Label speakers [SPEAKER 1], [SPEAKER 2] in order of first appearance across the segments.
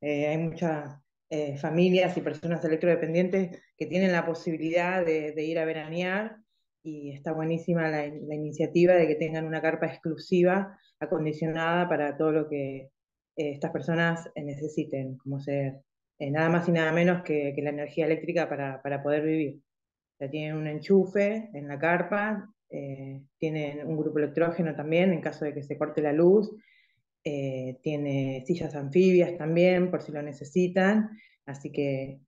[SPEAKER 1] eh, hay muchas eh, familias y personas electrodependientes que tienen la posibilidad de, ir a veranear y está buenísima la, iniciativa de que tengan una carpa exclusiva acondicionada para todo lo que estas personas necesiten, como ser nada más y nada menos que, la energía eléctrica para, para poder vivir. Ya tienen un enchufe en la carpa, eh, tienen un grupo electrógeno también en caso de que se corte la luz, eh, tiene sillas anfibias también por si lo necesitan, así que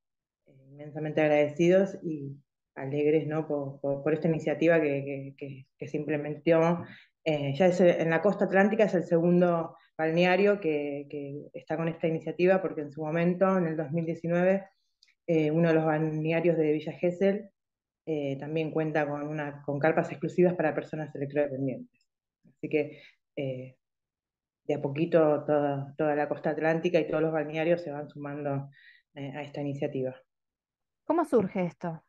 [SPEAKER 1] eh, inmensamente agradecidos y alegres ¿no? por, esta iniciativa que, se implementó. ya en la costa atlántica es el segundo balneario que, está con esta iniciativa porque en su momento, en el 2019, uno de los balnearios de Villa Gesell eh, también cuenta con, una, con carpas exclusivas para personas electrodependientes. Así que eh, de a poquito toda, toda, la costa atlántica y todos los balnearios se van sumando eh, a esta iniciativa.
[SPEAKER 2] ¿Cómo surge esto?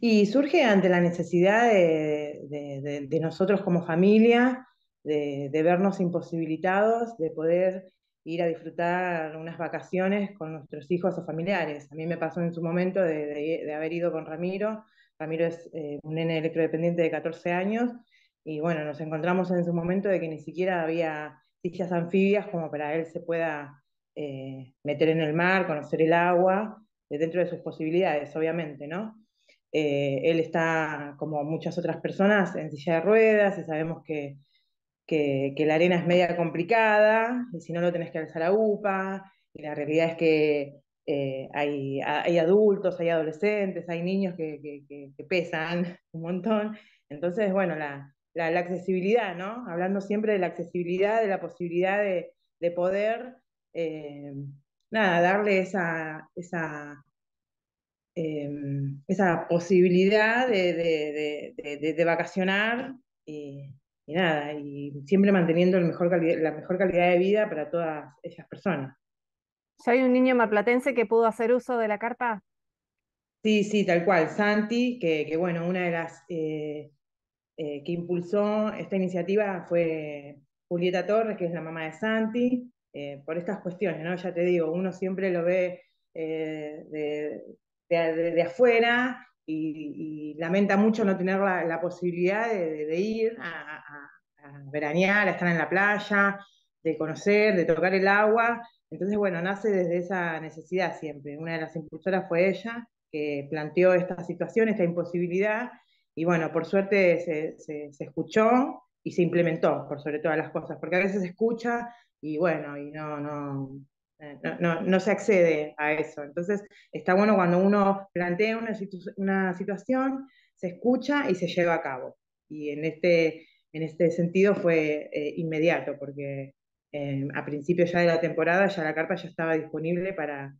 [SPEAKER 1] Y surge ante la necesidad de, de nosotros como familia, de, vernos imposibilitados, de poder ir a disfrutar unas vacaciones con nuestros hijos o familiares. A mí me pasó en su momento de, haber ido con Ramiro. Ramiro es eh, un nene electrodependiente de 14 años y bueno, nos encontramos en su momento de que ni siquiera había sillas anfibias como para él se pueda eh, meter en el mar, conocer el agua, dentro de sus posibilidades, obviamente, ¿no? Eh, él está, como muchas otras personas, en silla de ruedas y sabemos que que, la arena es media complicada, y si no lo tenés que alzar a UPA, y la realidad es que eh, hay, hay, adultos, hay adolescentes, hay niños que, que, pesan un montón. Entonces, bueno, la, la, accesibilidad, ¿no? Hablando siempre de la accesibilidad, de la posibilidad de, de poder, eh, nada, darle esa, esa, em, esa posibilidad de, de, de vacacionar. Y, y nada, y siempre manteniendo el mejor la mejor calidad de vida para todas esas personas.
[SPEAKER 2] ¿Ya hay un niño marplatense que pudo hacer uso de la carpa?
[SPEAKER 1] Sí, sí, tal cual. Santi, que, bueno, una de las eh, eh, que impulsó esta iniciativa fue Julieta Torres, que es la mamá de Santi, eh, por estas cuestiones, ¿no? Ya te digo, uno siempre lo ve de, de, afuera y, lamenta mucho no tener la, posibilidad de, ir a, veranear, a estar en la playa, de conocer, de tocar el agua. Entonces, bueno, nace desde esa necesidad siempre. Una de las impulsoras fue ella, que planteó esta situación, esta imposibilidad, y bueno, por suerte se, se escuchó y se implementó, por sobre todas las cosas, porque a veces se escucha y bueno, y no, no, eh, no, no, se accede a eso. Entonces, está bueno cuando uno plantea una, una situación, se escucha y se lleva a cabo. Y en este, en este sentido fue eh, inmediato, porque eh, a principio ya de la temporada ya la carpa ya estaba disponible para,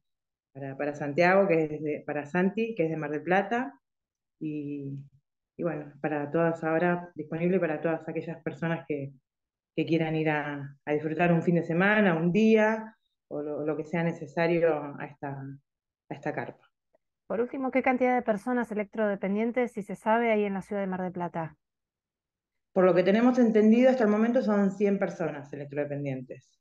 [SPEAKER 1] para, Santiago, que es para Santi, que es de Mar del Plata, y, bueno, para todas ahora, disponible para todas aquellas personas que, que quieran ir a, a disfrutar un fin de semana, un día, o lo, que sea necesario a esta, a esta carpa.
[SPEAKER 2] Por último, ¿qué cantidad de personas electrodependientes, si se sabe, hay en la ciudad de Mar del Plata?
[SPEAKER 1] Por lo que tenemos entendido hasta el momento son 100 personas electrodependientes.